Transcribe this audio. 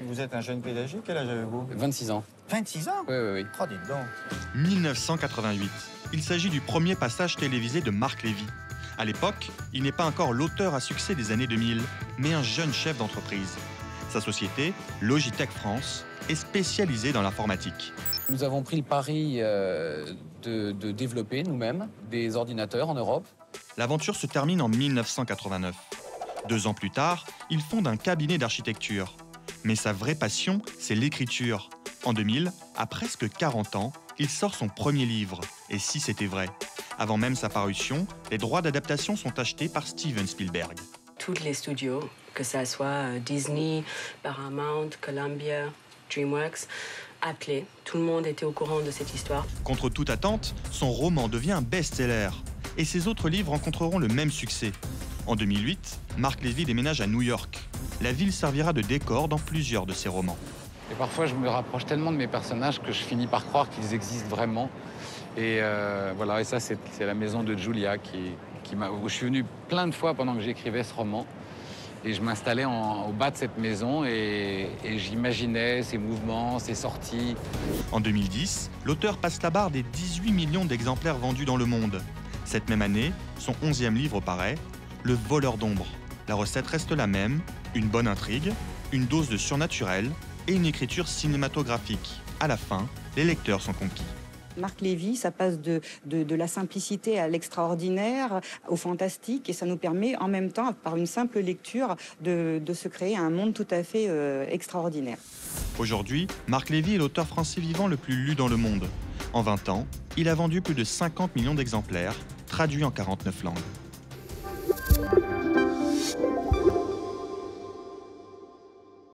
Vous êtes un jeune pédagogique, quel âge avez-vous 26 ans. 26 ans Oui, oui, oui. Oh, dites donc. 1988. Il s'agit du premier passage télévisé de Marc Lévy. À l'époque, il n'est pas encore l'auteur à succès des années 2000, mais un jeune chef d'entreprise. Sa société, Logitech France, est spécialisée dans l'informatique. Nous avons pris le pari euh, de, de développer nous-mêmes des ordinateurs en Europe. L'aventure se termine en 1989. Deux ans plus tard, il fonde un cabinet d'architecture. Mais sa vraie passion, c'est l'écriture. En 2000, à presque 40 ans, il sort son premier livre, Et si c'était vrai? Avant même sa parution, les droits d'adaptation sont achetés par Steven Spielberg. Tous les studios, que ça soit euh, Disney, Paramount, Columbia, DreamWorks, appelaient. Tout le monde était au courant de cette histoire. Contre toute attente, son roman devient un best-seller. Et ses autres livres rencontreront le même succès. En 2008, Marc Lévy déménage à New York. La ville servira de décor dans plusieurs de ses romans. Et parfois, je me rapproche tellement de mes personnages que je finis par croire qu'ils existent vraiment. Et euh, voilà, et ça, c'est la maison de Julia qui, qui m'a. où Je suis venu plein de fois pendant que j'écrivais ce roman. Et je m'installais au bas de cette maison et, et j'imaginais ses mouvements, ses sorties. En 2010, l'auteur passe la barre des 18 millions d'exemplaires vendus dans le monde. Cette même année, son 11e livre paraît, Le voleur d'ombre. La recette reste la même, une bonne intrigue, une dose de surnaturel et une écriture cinématographique. À la fin, les lecteurs sont conquis. Marc Lévy, ça passe de, de, de la simplicité à l'extraordinaire, au fantastique, et ça nous permet en même temps, par une simple lecture, de, de se créer un monde tout à fait euh, extraordinaire. Aujourd'hui, Marc Lévy est l'auteur français vivant le plus lu dans le monde. En 20 ans, il a vendu plus de 50 millions d'exemplaires, traduits en 49 langues. Thank you.